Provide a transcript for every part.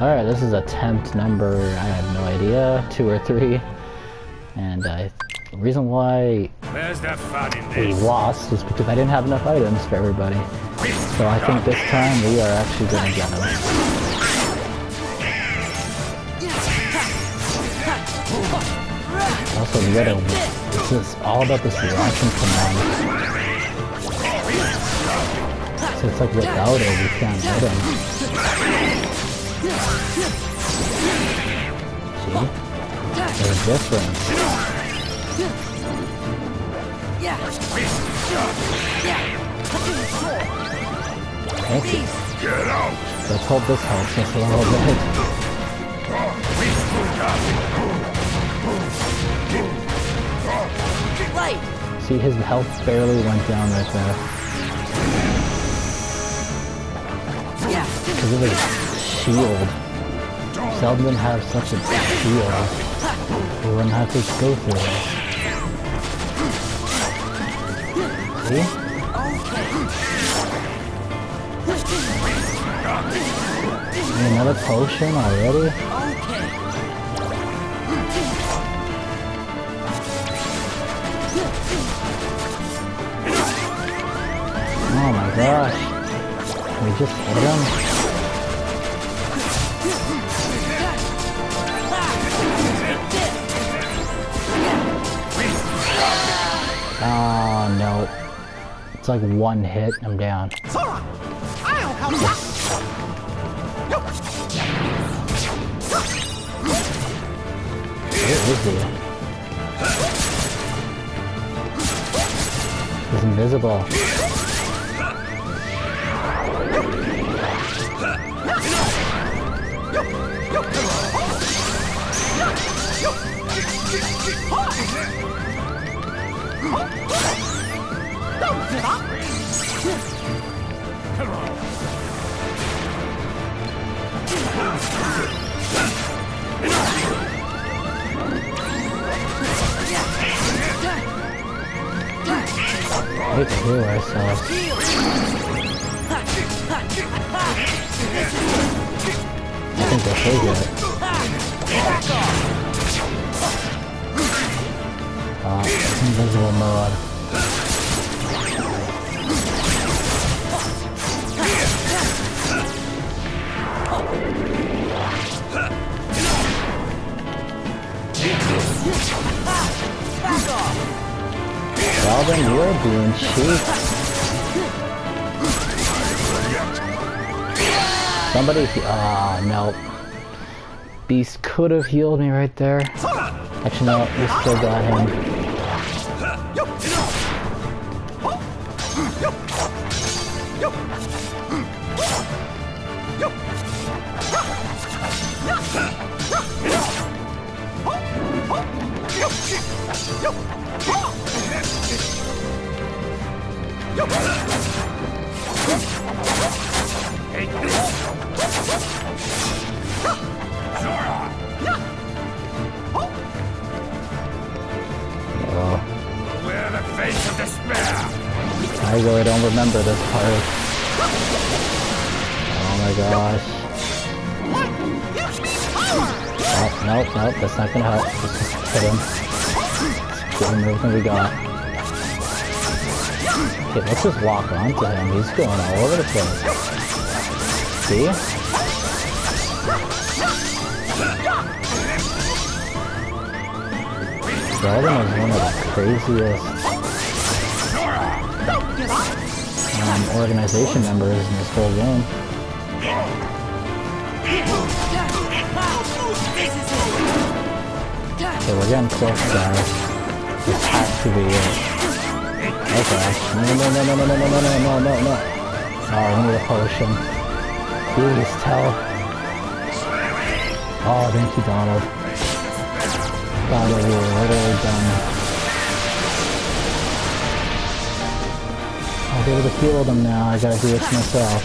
Alright, this is attempt number, I have no idea, two or three. And uh, the reason why Where's the fun in we lost is because I didn't have enough items for everybody. So I think this time we are actually going to get them. Also, we gotta, this is all about this reaction command. So it's like without it, we can't get him. See? There's a difference. Thank you. Get out! Let's hope this helps us a little bit. Right. See, his health barely went down right there. Yeah. Because of his shield. Didn't have such a shield. We wouldn't have to go through this. See? Need Another potion already? Okay. Oh my gosh. We just hit him? Oh no. It's like one hit, I'm down. Where is he? He's invisible. I hate. I think they'll. Ah, invisible mode. Robin, you're being cheap. Somebody, ah, no. Beast could have healed me right there. Actually, no, we still got him. Don't remember this part. Oh my gosh. Oh, nope, nope, that's not gonna help. Let's just hit him. Give him everything we got. Okay, let's just walk onto him. He's going all over the place. See? Xaldin is one of the craziest um, organization members in this whole game. Okay, we're getting close, guys. This has to be it. Okay. No, no, no, no, no, no, no, no, no, no, no. Oh, we need a potion. Please tell. Oh, thank you, Donald. Donald, we were literally done. Be able to heal them now. I gotta do it myself.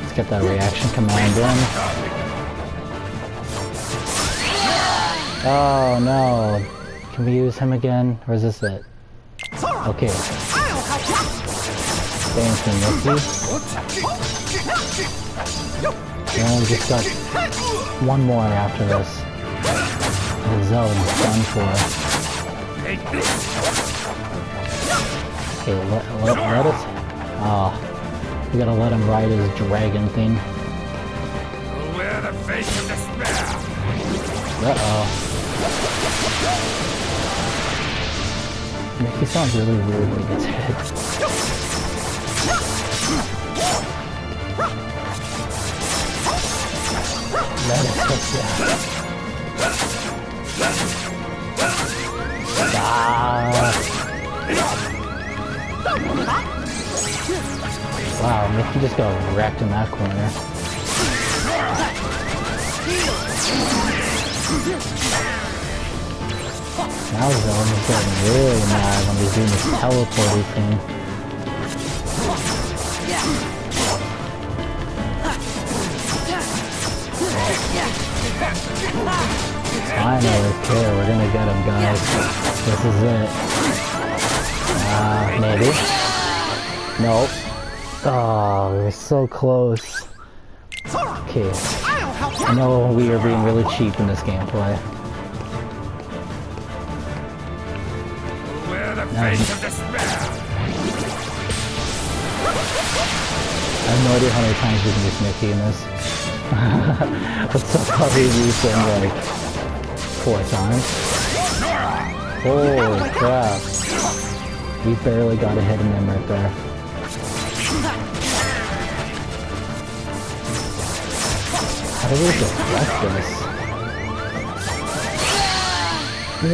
Let's get that reaction command in. Oh no. Can we use him again? Or is this it? Okay. Thank you, Mickey. And we just got one more after this. The is done for. Okay, let, let, let us... Ah, we gotta let him ride his dragon thing. Uh-oh. Mickey sounds really weird when he gets hit. Wow, Mickey just got wrecked in that corner. Now is getting really mad when he's doing this teleporting thing. Finally, okay, we're gonna get him, guys. This is it. Uh, maybe. Nope. Oh, we are so close. Okay. I know we are being really cheap in this gameplay. You'll wear the face of despair. I have no idea how many times we can use Mickey in this. but so far we've used him like four times. Holy crap. We barely got a hit in him right there. How do we deflect this?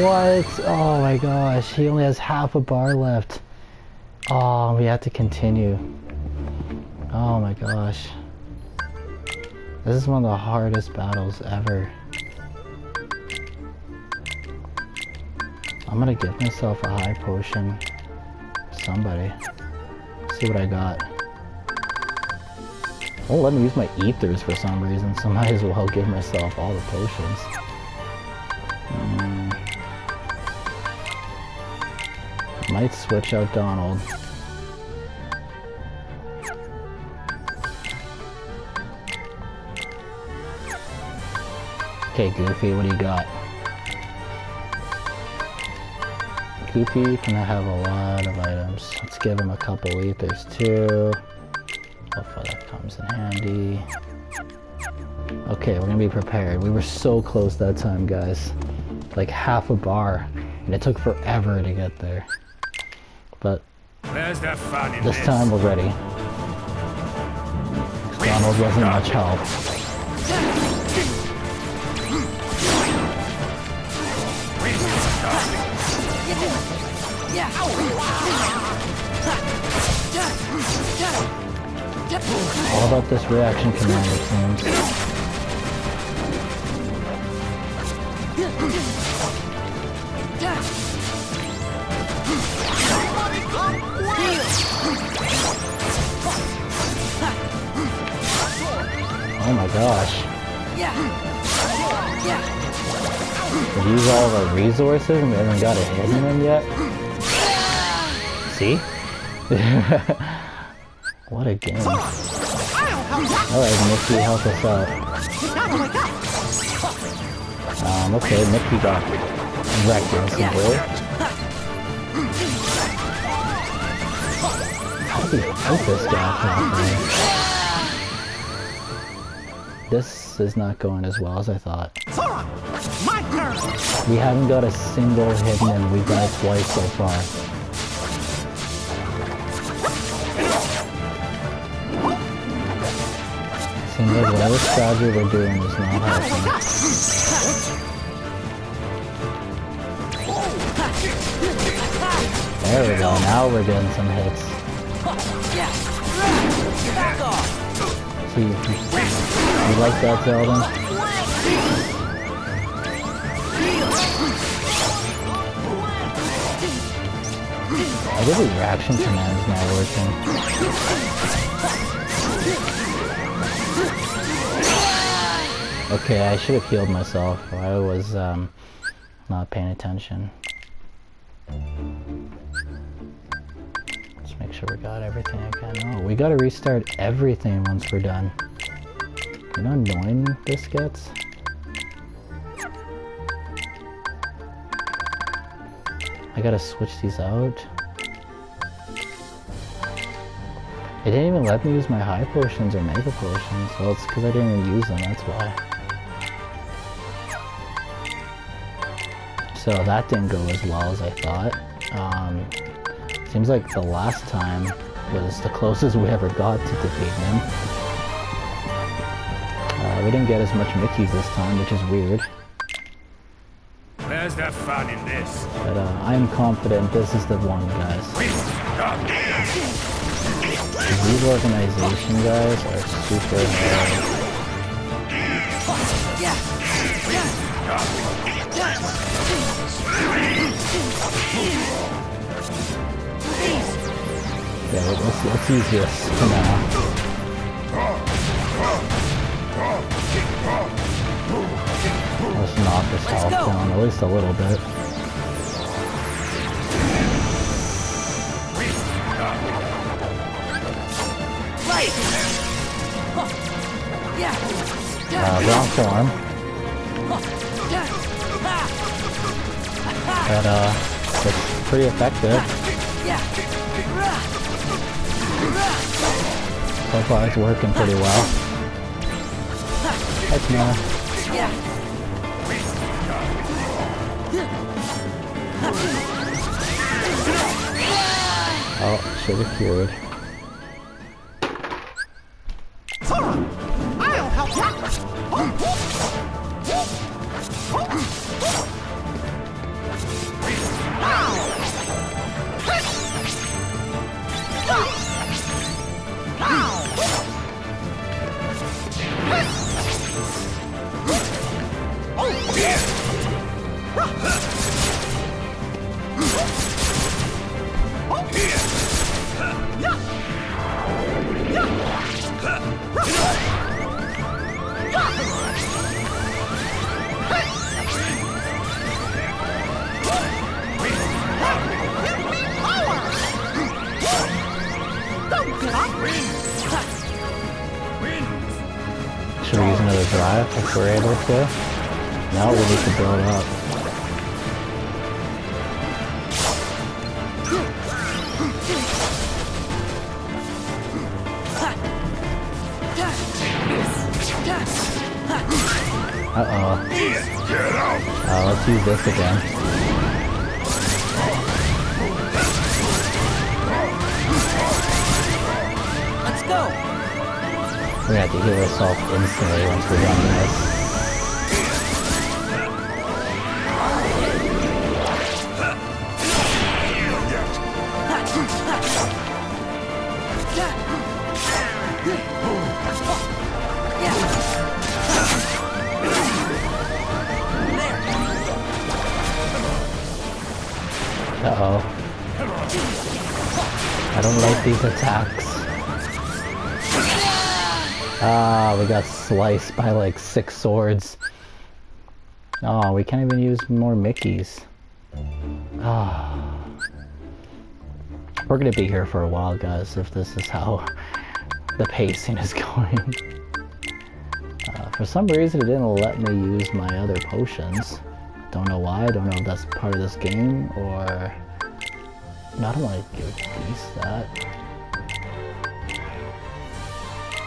What? Oh my gosh, he only has half a bar left. Oh, we have to continue. Oh my gosh. This is one of the hardest battles ever. I'm gonna give myself a high potion. Somebody. See what I got. Oh, let me use my ethers for some reason, so might as well give myself all the potions. Hmm. Might switch out Donald. Okay, Goofy, what do you got? Goofy can I have a lot of items. Let's give him a couple ethers too. Hopefully that comes in handy. Okay, we're gonna be prepared. We were so close that time, guys. Like half a bar. And it took forever to get there. But Where's the fun in this this? time we're ready. Donald wasn't much help. All about this reaction command, it seems. Oh my gosh. We use all of our resources and we haven't got a hit in them yet. See? what a game. Alright, Mickey, help us out. Um, okay, Mickey got wrecked instantly. How do fight this guy? This is not going as well as I thought. We haven't got a single hit and. We've got it twice so far. Seems like whatever strategy we're doing is not helping. There we go, now we're getting some hits. You like that, Xaldin? I think the reaction command is not working. Okay, I should have healed myself. I was um, not paying attention. Sure we got everything again. No, we gotta restart everything once we're done. You know how annoying this gets? I gotta switch these out. It didn't even let me use my high potions or mega potions. Well, it's because I didn't even use them, that's why. So that didn't go as well as I thought. Um, seems like the last time was the closest we ever got to defeating him. Uh, we didn't get as much Mickeys this time, which is weird. Where's the fun in this? But uh, I'm confident this is the one, guys. These organization guys are super hard. Yeah, let's, let's use this. For now. Let's knock his health down at least a little bit. Uh, wrong form, but uh, it's pretty effective. So far it's working pretty well. No. Yeah. Oh, should have cured. Should we use another drive if we're able to? Now we need to build up. Uh-oh. Uh, let's use this again. Let's go. We're gonna have to heal ourselves instantly once we're done this. Uh-oh. I don't like these attacks. Ah, we got sliced by like six swords. Oh, we can't even use more Mickeys. Ah. We're gonna be here for a while, guys, if this is how the pacing is going. Uh, for some reason, it didn't let me use my other potions. Don't know why. Don't know if that's part of this game or. No, I don't want to give these that.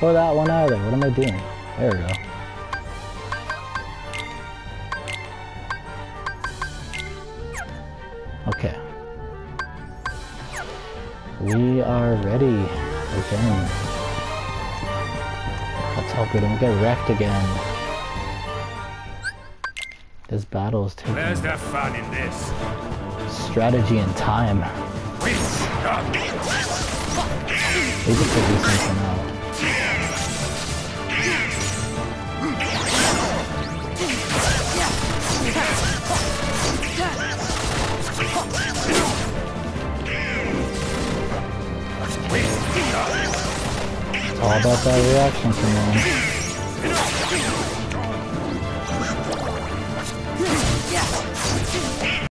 Or that one either. What am I doing? There we go. Okay. We are ready again. Let's hope we don't get wrecked again. This battle is taking Where's the fun in this? strategy and time. Maybe figure something out. All about that reaction command.